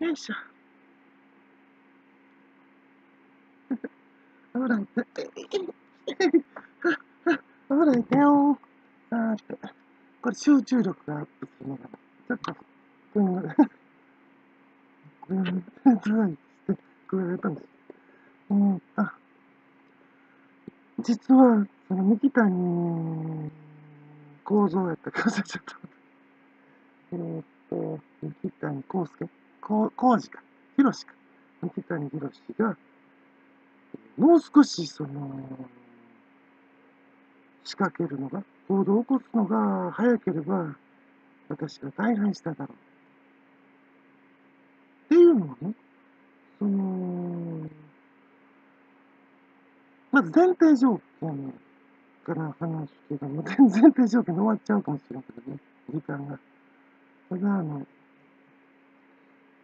よいしょ。危な い。危ないだよー。さーて。これ集中力がアップするのが、ちょっと、これが、これが、すごいして、これやったんです。えーっと、実は、その三木谷構造やったか忘れちゃった。えーっと、三木谷康介こう、浩二か。広か。三木谷博が、もう少し、その、仕掛けるのが、行動を起こすのが早ければ、私が大敗しただろう。っていうのはね、その、まず前提条件から話すけども、前提条件で終わっちゃうかもしれんけどね、時間が。ただ、あの、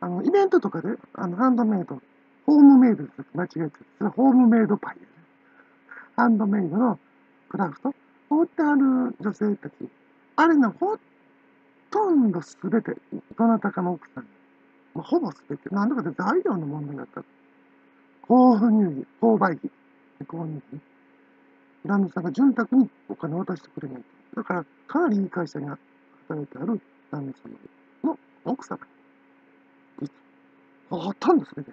あの、イベントとかで、あの、ハンドメイド、ホームメイドです間違えちゃった。それホームメイドパイやね。ハンドメイドのクラフトを売ってある女性たち。あれね、ほとんどすべて、どなたかの奥さん。まあ、ほぼすべて。なんだかで材料の問題だった。購入費、購買費、購入費。旦那さんが潤沢にお金を渡してくれないと。だから、かなりいい会社に働いてある旦那様の奥様。ほとんどすべて。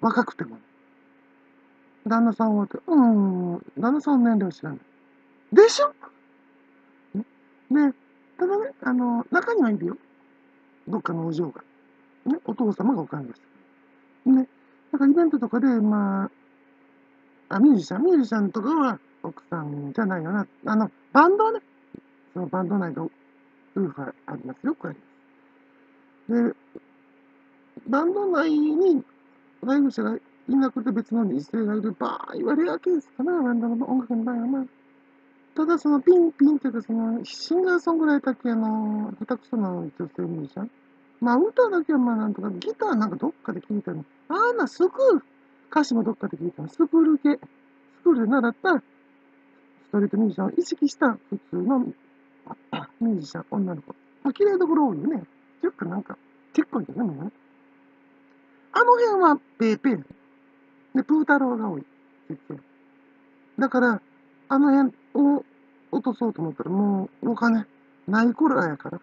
若くても。旦那さんはって、うん、旦那さんの年齢は知らない。でしょ？ね、で、ただね、あの、中にはいるよ。どっかのお嬢が。ね、お父様がお金出してくる。ね、なんかイベントとかで、まあ、あ、ミュージシャン、ミュージシャンとかは奥さんじゃないよな。あの、バンドはね、そのバンド内で夫婦がありますよくあります。で、バンド内に配偶者がいなくて別の異性がいる場合はレアケースかな、バンドの音楽の場合はな。ただそのピンピンっていうかそのシンガーソングライター系の下手くそな女性ミュージシャン。まあ歌だけはまあなんとか、ギターなんかどっかで聞いたの。ああな、スクール。歌詞もどっかで聞いたの。スクール系。スクールで習ったストリートミュージシャンを意識した普通のミュージシャン、女の子。まあ綺麗どころ多いよね。よくなんか、結構いいよね、みんなね。あの辺はペーペー。で、プー太郎が多い。だから、あの辺を落とそうと思ったら、もうお金ない頃やから。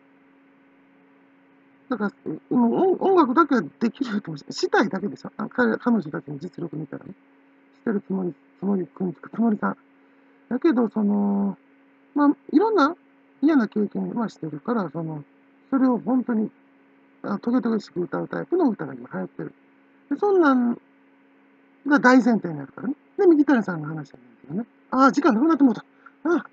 だから、もう音楽だけはできるかもしれない。したいだけでしょ。彼彼女たちの実力見たらね。してるつもり、つもりくんつか、つもりさん。だけど、その、まあ、いろんな嫌な経験はしてるから、その、それを本当に、あトゲトゲしく歌うタイプの歌が今流行ってる。そんなんが大前提になるからね。で、右谷さんの話なんだけどね。ああ、時間なくなってもうた。ああ